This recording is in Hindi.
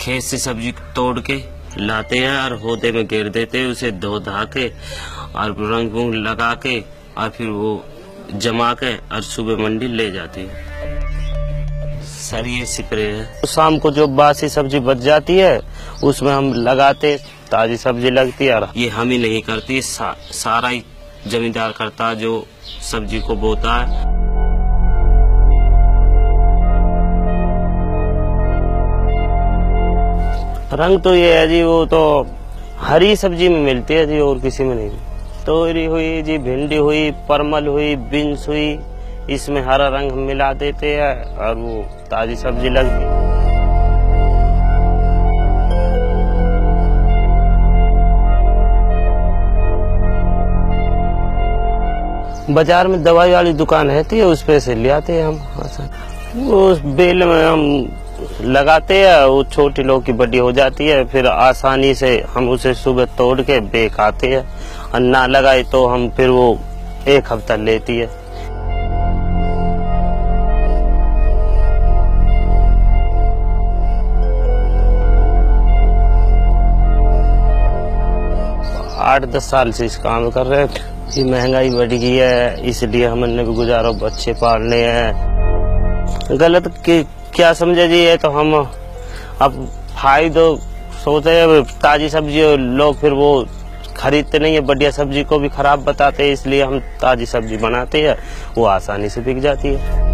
खेत से सब्ज़ी तोड़ के लाते हैं और होते में घेर देते हैं उसे धो धा के और रंग वंग लगा के और फिर वो जमा के और सुबह मंडी ले जाती है। सर ये स्प्रे है। शाम को जो बासी सब्ज़ी बच जाती है उसमें हम लगाते ताजी सब्ज़ी लगती है ये हम ही नहीं करती सा, सारा ही जमींदार करता जो सब्ज़ी को बोता है। रंग तो ये है जी, वो तो हरी सब्ज़ी में मिलती है जी, और किसी में नहीं। तोरी हुई जी, भिंडी हुई, परमल हुई, बीन्स हुई, इसमें हरा रंग मिला देते हैं, और वो ताजी सब्ज़ी लगती है। बाज़ार में दवाई वाली दुकान है, उस पे से ले आते हैं हम। वो उस बेल में हम लगाते हैं, वो छोटी लोग की बड़ी हो जाती है, फिर आसानी से हम उसे सुबह तोड़ के बेक आते हैं, और ना लगाए तो हम फिर वो एक हफ़्ता लेती है। आठ दस साल से इस काम कर रहे हैं। महँगाई बढ़ गई है, इसलिए हमने भी गुजारो बच्चे पालने हैं। गलत कि क्या समझे जी, ये तो हम अब फायदो सोचते हैं ताजी सब्ज़ी लोग फिर वो खरीदते नहीं है, बढ़िया सब्ज़ी को भी खराब बताते हैं, इसलिए हम ताजी सब्ज़ी बनाते हैं, वो आसानी से बिक जाती है।